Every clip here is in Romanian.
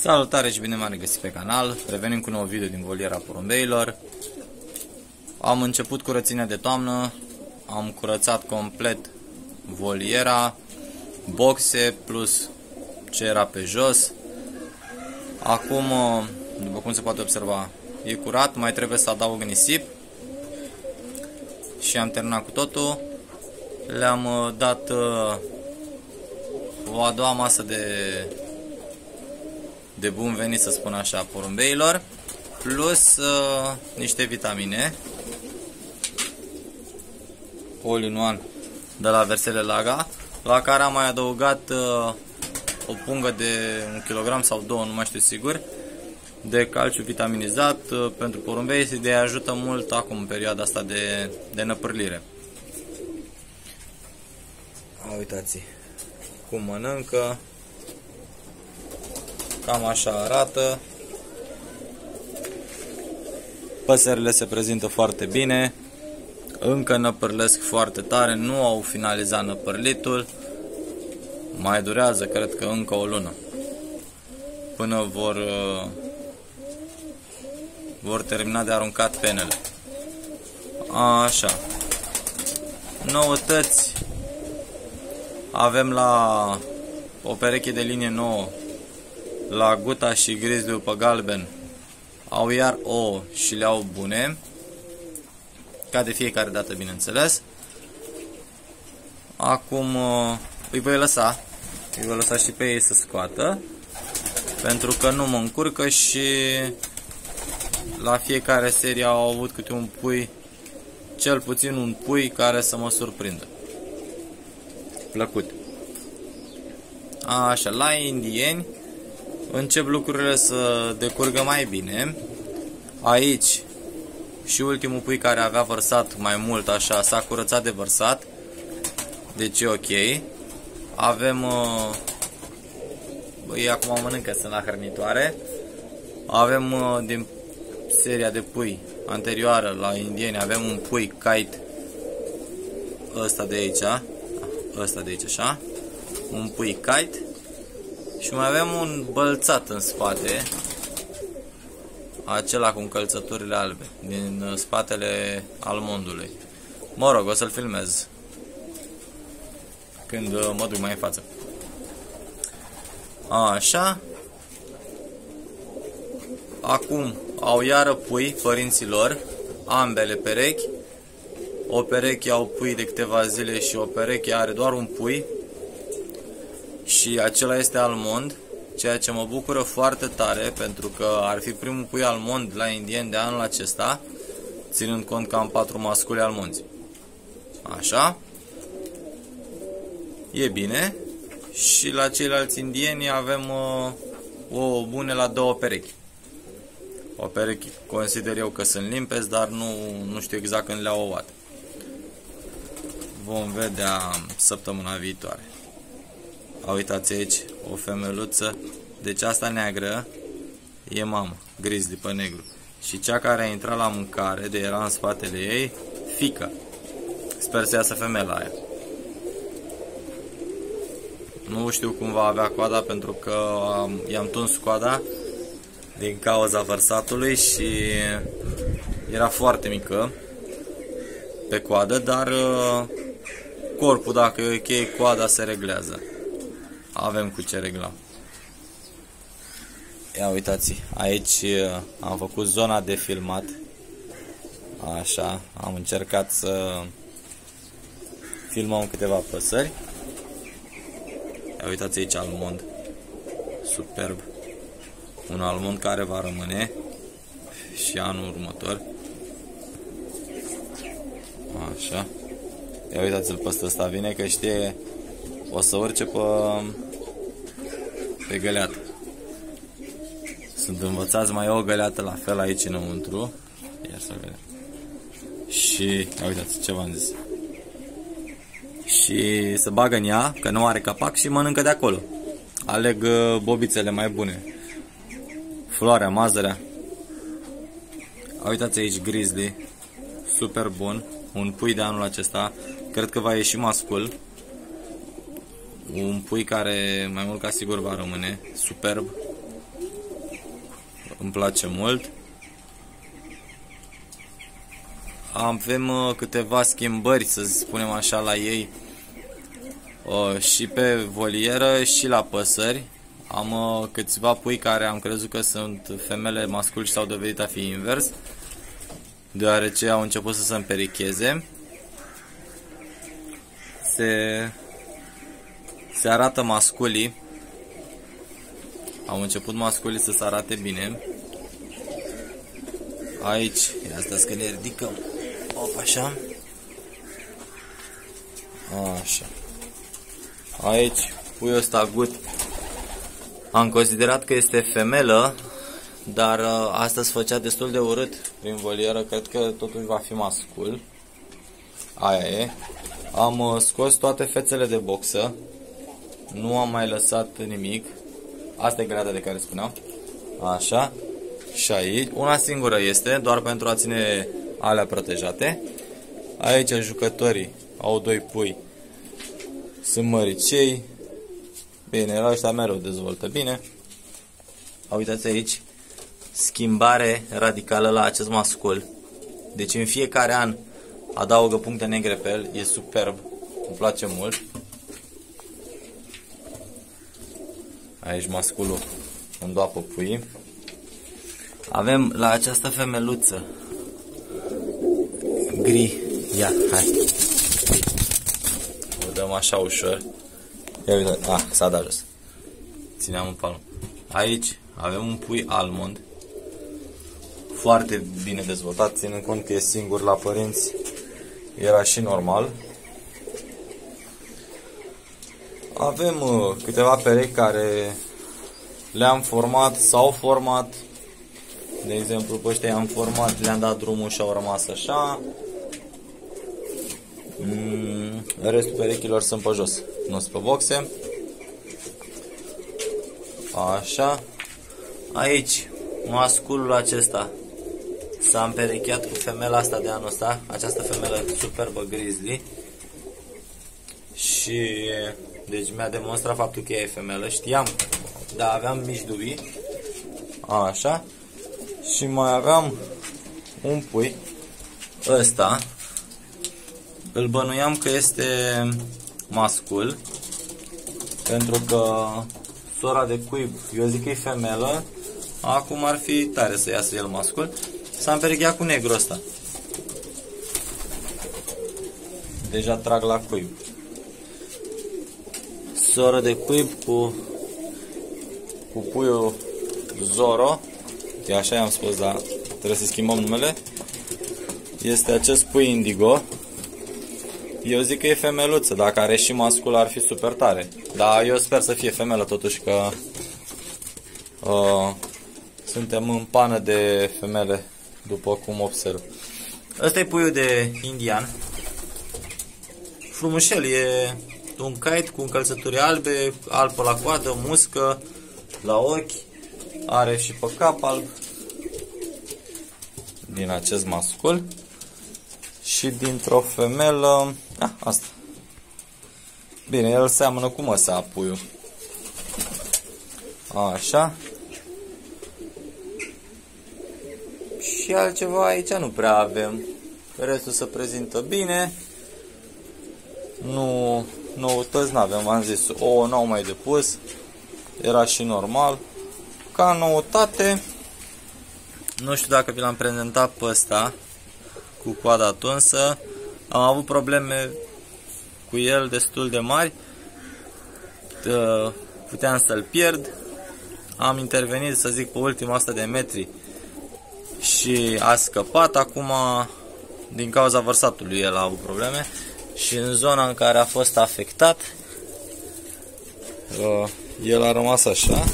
Salutare și bine m-am regăsit pe canal, revenim cu un nou video din voliera porumbeilor. Am început curățenia de toamnă, am curățat complet voliera, boxe plus ce era pe jos. Acum, după cum se poate observa, e curat, mai trebuie să adaug nisip. Și am terminat cu totul. Le-am uh, dat uh, o a doua masă de de bun venit, să spun așa, porumbeilor, plus uh, niște vitamine, all in one de la Versele Laga, la care am mai adăugat uh, o pungă de un kilogram sau două, nu mai știu sigur, de calciu vitaminizat uh, pentru porumbei și de ajută mult acum în perioada asta de, de năpârlire. Uitați cum mănâncă. Cam așa arată. Păsările se prezintă foarte bine. Încă năpârlesc foarte tare, nu au finalizat năpârlitul. Mai durează, cred că încă o lună. Până vor vor termina de aruncat penele. Așa. Noutăți. Avem la o pereche de linie nouă la Guta și Grizzly pe galben au iar o și le au bune, ca de fiecare dată, bineînțeles. Acum uh, îi voi lăsa, îi voi lăsa și pe ei să scoată, pentru că nu mă încurcă și la fiecare serie au avut câte un pui, cel puțin un pui care să mă surprindă. Plăcut. Așa, la indieni încep lucrurile să decurgă mai bine. Aici și ultimul pui care avea vărsat mai mult așa s-a curățat de vărsat. Deci e ok. Avem uh, ei acum mănâncă, sunt la hrănitoare. Avem uh, din seria de pui anterioară la indieni, avem un pui kite ăsta de aici, ăsta de aici așa, un pui kite și mai avem un bălțat în spate. Acela cu încălțăturile albe. Din uh, spatele almondului. Mă rog, o să-l filmez. Când uh, mă duc mai în față. Așa. Acum au iară pui părinților. Ambele perechi. O pereche au pui de câteva zile și o pereche are doar un pui și acela este almond, ceea ce mă bucură foarte tare pentru că ar fi primul pui almond la indien de anul acesta, ținând cont că am patru mascule almonzi. Așa. E bine. Și la ceilalți indieni avem uh, o bune la două perechi. O perechi consider eu că sunt limpezi, dar nu, nu știu exact când le-au ouat. Vom vedea săptămâna viitoare. A, uitați aici, o femeluță. Deci asta neagră e mama, grizzly pe negru. Și cea care a intrat la mâncare, de era în spatele ei, fică. Sper să iasă femela aia. Nu știu cum va avea coada pentru că i-am tuns coada din cauza vărsatului și era foarte mică pe coadă, dar uh, corpul dacă e ok, coada se reglează avem cu ce regla. Ia uitați, aici uh, am făcut zona de filmat. Așa, am încercat să filmăm câteva păsări. Ia uitați aici almond. Superb. Un almond care va rămâne și anul următor. Așa. Ia uitați-l pe ăsta, vine că știe o să urce pe pe găleată. Sunt învățați mai o găleată la fel aici înăuntru. Iar să vedem. Și, uitați ce v-am zis. Și se bagă în ea, că nu are capac și mănâncă de acolo. Aleg uh, bobițele mai bune. Floarea, mazărea. Uitați aici grizzly. Super bun. Un pui de anul acesta. Cred că va ieși mascul un pui care mai mult ca sigur va rămâne superb îmi place mult. Avem uh, câteva schimbări, să spunem așa, la ei uh, și pe volieră și la păsări. Am uh, câțiva pui care am crezut că sunt femele masculi și s-au dovedit a fi invers, deoarece au început să se împericheze. Se, se arată masculii. Au început masculii să se arate bine. Aici, ia stați că ne ridicăm. Op, așa. Așa. Aici, puiul ăsta gut. Am considerat că este femelă, dar uh, astăzi făcea destul de urât prin volieră. Cred că totuși va fi mascul. Aia e. Am uh, scos toate fețele de boxă. Nu am mai lăsat nimic. Asta e grada de care spuneam. Așa. Și aici. Una singură este, doar pentru a ține alea protejate. Aici jucătorii au doi pui. Sunt măricei. Bine, la ăștia mereu dezvoltă bine. Uitați aici. Schimbare radicală la acest mascul. Deci în fiecare an adaugă puncte negre pe el. E superb. Îmi place mult. Aici masculul îndoapă pui. Avem la această femeluță gri. Ia, hai. O dăm așa ușor. Ia uite, ah, s-a dat jos. Țineam în palmă. Aici avem un pui almond. Foarte bine dezvoltat, ținând cont că e singur la părinți. Era și normal. Avem uh, câteva perechi care le-am format, s-au format. De exemplu, pe ăștia i-am format, le-am dat drumul și au rămas așa. Mm, restul perechilor sunt pe jos, nu sunt pe boxe. Așa. Aici, masculul acesta s-a împerecheat cu femela asta de anul ăsta, această femelă superbă grizzly. Și deci mi-a demonstrat faptul că ea e femelă, știam, dar aveam mici dubii. Așa. Și mai aveam un pui ăsta îl bănuiam că este mascul, pentru că sora de cuib, eu zic că e femelă, acum ar fi tare să iasă el mascul. S-a împerecheat cu negru ăsta. Deja trag la cuib. Soră de cuib cu, cu puiul Zoro. E așa i-am spus, dar trebuie să schimbăm numele. Este acest pui indigo. Eu zic că e femeluță, dacă are și mascul ar fi super tare. Dar eu sper să fie femelă totuși că uh, suntem în pană de femele, după cum observ. Ăsta e puiul de indian. Frumușel, e un kite cu încălțături albe, alb pe la coadă, muscă, la ochi, are și pe cap alb din acest mascul și dintr-o femelă da, asta. Bine, el seamănă cu măsa puiul. Așa. Și altceva aici nu prea avem. Restul se prezintă bine. Nu, noutăți nu avem, am zis, o n-au mai depus. Era și normal. Ca noutate, nu știu dacă vi l-am prezentat pe ăsta cu coada tunsă. Am avut probleme cu el destul de mari. Puteam să-l pierd. Am intervenit, să zic, pe ultima asta de metri și a scăpat. Acum, din cauza vărsatului, el a avut probleme. Și în zona în care a fost afectat, el a rămas așa.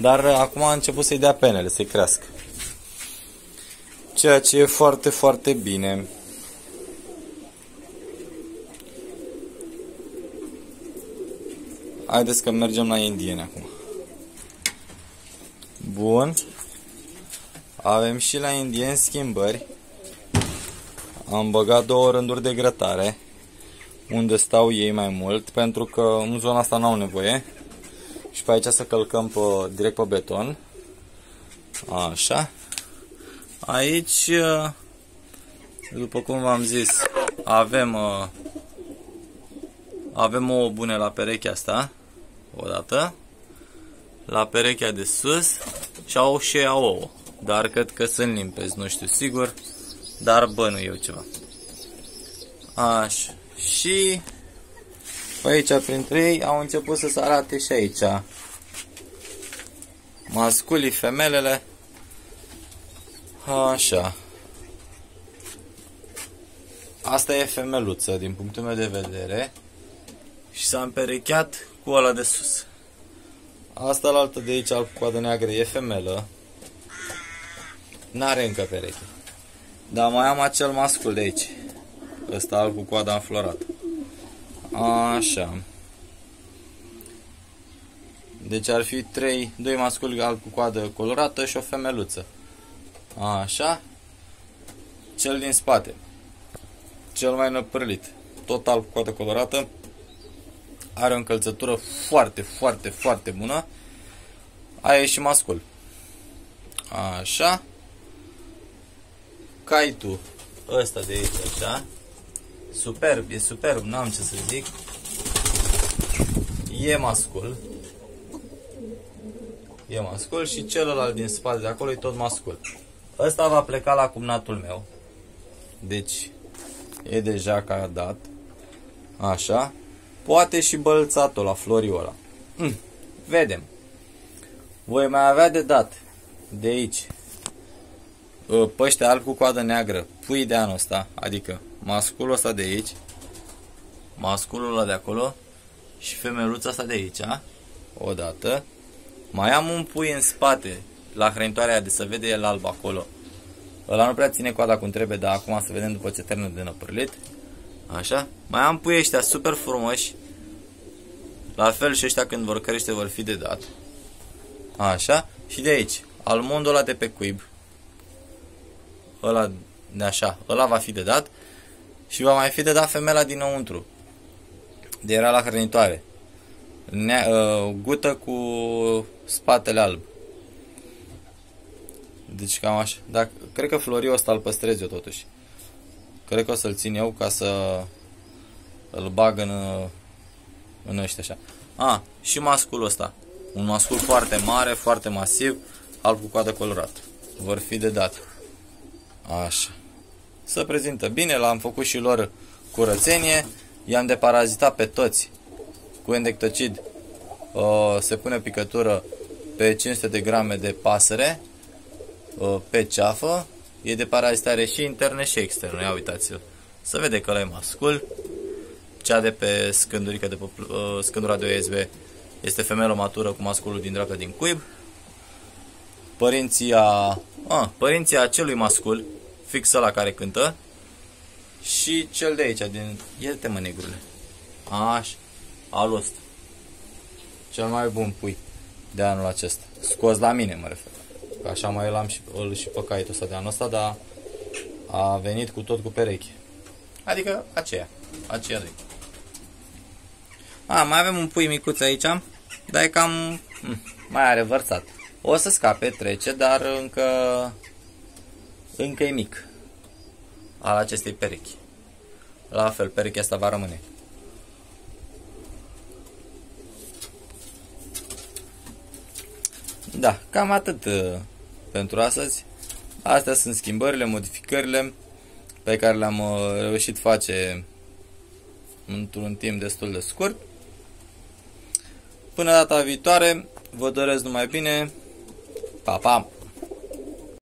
Dar acum a început să-i dea penele, să-i crească. Ceea ce e foarte, foarte bine. Haideți că mergem la indieni acum. Bun. Avem și la indieni schimbări. Am băgat două rânduri de grătare unde stau ei mai mult pentru că în zona asta n-au nevoie și pe aici să călcăm pe, direct pe beton Așa. Aici, uh, după cum v-am zis, avem uh, avem o bune la perechea asta, odată, la perechea de sus și au și ouă, dar cred că sunt limpezi, nu știu sigur, dar bănu eu ceva. Așa. Și pe aici, printre ei, au început să se arate și aici masculii, femelele. Așa. Asta e femeluță din punctul meu de vedere. Și s-a împerecheat cu ăla de sus. Asta la altă de aici, al cu coadă neagră, e femelă. N-are încă pereche. Dar mai am acel mascul de aici. Ăsta al cu coada înflorată. Așa. Deci ar fi 3, 2 masculi alb cu coadă colorată și o femeluță. Așa. Cel din spate. Cel mai năpârlit. Tot alb cu coadă colorată. Are o încălțătură foarte, foarte, foarte bună. Aia e și mascul. Așa. Caitul ăsta de aici, așa. Superb, e superb, n-am ce să zic. E mascul. E mascul și celălalt din spate de acolo e tot mascul. Ăsta va pleca la cumnatul meu. Deci, e deja ca dat. Așa. Poate și bălțatul la floriola. Mm. Vedem. Voi mai avea de dat de aici ă, păște alb cu coadă neagră, pui de anul ăsta, adică masculul ăsta de aici, masculul ăla de acolo și femeluța asta de aici, o dată. Mai am un pui în spate, la hrănitoarea de să vede el alb acolo. Ăla nu prea ține coada cum trebuie, dar acum să vedem după ce termină de năpârlit. Așa. Mai am pui ăștia super frumoși. La fel și ăștia când vor crește vor fi de dat. Așa. Și de aici, almondul ăla de pe cuib. Ăla de așa, ăla va fi de dat. Și va mai fi de dat femeia dinăuntru. De era la hrănitoare. Nea, uh, gută cu spatele alb. Deci cam așa. Dar cred că floriu ăsta îl păstrez eu totuși. Cred că o să-l țin eu ca să îl bag în, în ăștia așa. A, și masculul ăsta. Un mascul foarte mare, foarte masiv, alb cu coadă colorată. Vor fi de dat. Așa. Să prezintă bine, l-am făcut și lor curățenie. I-am deparazitat pe toți cu endectocid. Se pune picătură pe 500 de grame de pasăre pe ceafă. E de parazitare și interne și externe. Ia uitați-l. Să vede că ăla e mascul. Cea de pe scândurică de pe scândura de USB este femelă matură cu masculul din dreapta din cuib. Părinții a, a, părinții acelui mascul, fix la care cântă, și cel de aici, din... Ia-te mă, negrule. Așa, al ăsta. Cel mai bun pui de anul acesta. Scos la mine, mă refer. Că așa mai l-am și, îl și pe caietul ăsta de anul ăsta, dar a venit cu tot cu pereche. Adică aceea. Aceea de. A, mai avem un pui micuț aici, dar e cam... Hm, mai are vărsat. O să scape, trece, dar încă... Încă e mic. Al acestei perechi. La fel, perechea asta va rămâne. Da, cam atât uh, pentru astăzi. Astea sunt schimbările, modificările pe care le-am uh, reușit face într-un timp destul de scurt. Până data viitoare, vă doresc numai bine. Pa, pa!